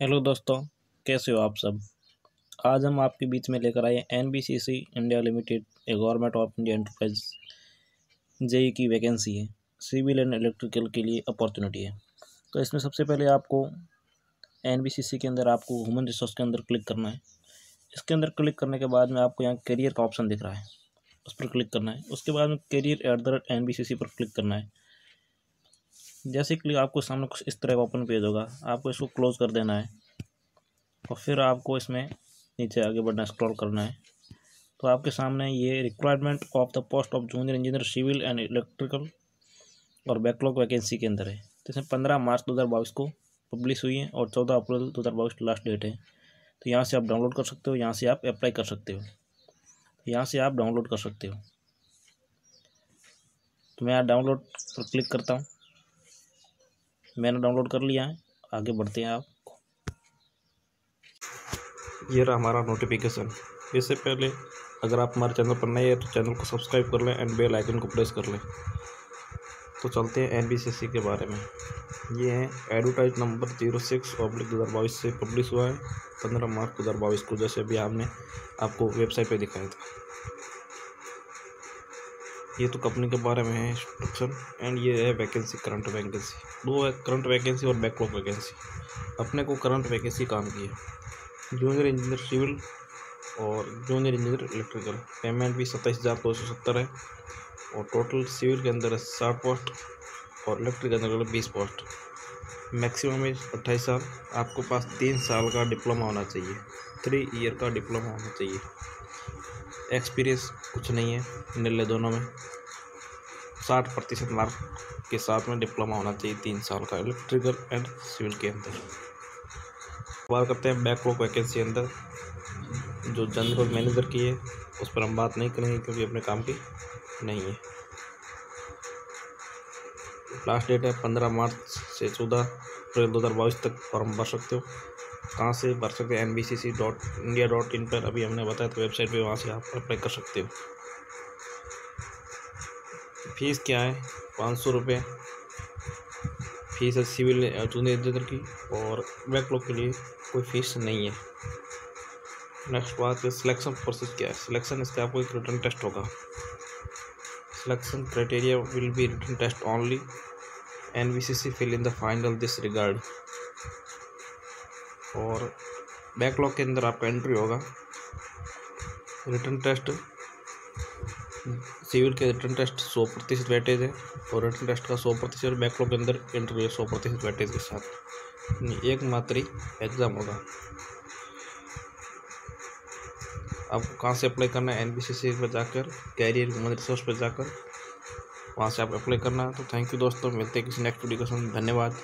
Hello दोस्तों, कैसे हो आप सब? आज हम आपके बीच में लेकर आए N B C C India limited a government of India enterprise JE की वैकेंसी है। सिविल एंड इलेक्ट्रिकल के लिए अपॉर्चुनिटी है। तो इसमें सबसे पहले आपको एन बी सी सी के अंदर आपको ह्यूमन रिसोर्स के अंदर क्लिक करना है। इसके अंदर क्लिक करने के बाद में आपको यहाँ करियर का ऑप्शन दिख रहा है। उस पर क्लिक करना है। उसके बाद में career at the rate N B C C पर क्लिक करना है। जैसे कि आपको सामने कुछ इस तरह का ओपन पेज होगा, आपको इसको क्लोज कर देना है और फिर आपको इसमें नीचे आगे बढ़ना स्क्रॉल करना है। तो आपके सामने ये requirement of the post of junior engineer civil and electrical और बैकलॉग वैकेंसी के अंदर है। तो इसमें पंद्रह मार्च दो हज़ार बाईस को पब्लिश हुई है और चौदह अप्रैल दो हज़ार बाईस लास्ट डेट है। तो यहाँ से आप डाउनलोड कर सकते हो, यहाँ से आप अप्लाई कर सकते हो। यहाँ से आप डाउनलोड कर सकते हो। तो मैं यहाँ डाउनलोड पर क्लिक करता हूँ। मैंने डाउनलोड कर लिया है। आगे बढ़ते हैं आप। ये रहा हमारा नोटिफिकेशन इससे पहले अगर आप हमारे चैनल पर नए हैं तो चैनल को सब्सक्राइब कर लें एंड बेल आइकन को प्रेस कर लें। तो चलते हैं एन के बारे में। ये है advertise number zero six oblique दो हज़ार बाईस से पब्लिश हुआ है। पंद्रह मार्च दो हज़ार बाईस को जैसे अभी आपने आपको वेबसाइट पे दिखाया था। ये तो कंपनी के बारे में है इंस्ट्रक्शन एंड ये है वैकेंसी करंट वैकेंसी दो है करंट वैकेंसी और बैकलॉग वैकेंसी अपने को करंट वैकेंसी काम की है जूनियर इंजीनियर सिविल और जूनियर इंजीनियर इलेक्ट्रिकल पेमेंट भी सत्ताईस हज़ार दो सौ सत्तर है और टोटल सिविल के अंदर साठ पोस्ट और इलेक्ट्रिक के अंदर बीस पोस्ट मैक्सिमम एज अट्ठाईस साल. आपको पास तीन साल का डिप्लोमा होना चाहिए. थ्री ईयर का डिप्लोमा होना चाहिए. एक्सपीरियंस कुछ नहीं है नीले दोनों में। साठ प्रतिशत मार्क के साथ में डिप्लोमा होना चाहिए तीन साल का इलेक्ट्रिकल एंड सिविल के अंदर। बात करते हैं बैकलॉग वैकेंसी अंदर। जो जनरल मैनेजर की है, उस पर हम बात नहीं करेंगे क्योंकि अपने काम की नहीं है। लास्ट डेट है पंद्रह मार्च से चौदह अप्रैल दो हज़ार बाईस तक फॉर्म भर सकते हो। कहाँ से भर सकते हैं? N B C C dot India dot in पर अभी हमने बताया तो वेबसाइट पे, वहाँ से आप अप्लाई कर सकते हो। फ़ीस क्या है? पाँच सौ रुपये। फ़ीस है सिविल जूनियर की और बैकलॉग के लिए कोई फ़ीस नहीं है। नेक्स्ट बात है सिलेक्शन प्रोसेस क्या है? सिलेक्शन इसका आपको एक रिटर्न टेस्ट होगा। Selection criteria will be written test only N B C C fill in the final this regard और बैकलॉग के अंदर आपका एंट्री होगा। रिटर्न टेस्ट सिविल के रिटर्न टेस्ट सौ प्रतिशत वेटेज है और रिटर्न टेस्ट का सौ प्रतिशत बैकलॉग के अंदर एंट्री है सौ प्रतिशत वेटेज के साथ। एक मात्र एग्ज़ाम होगा। आपको कहाँ से अप्लाई करना है? एन बी सी सी पर जाकर कैरियर ह्यूमन रिसोर्स पर जाकर, वहाँ से आप अप्लाई करना है। तो थैंक यू दोस्तों, मिलते हैं किसी नेक्स्ट वीडियो के साथ। धन्यवाद।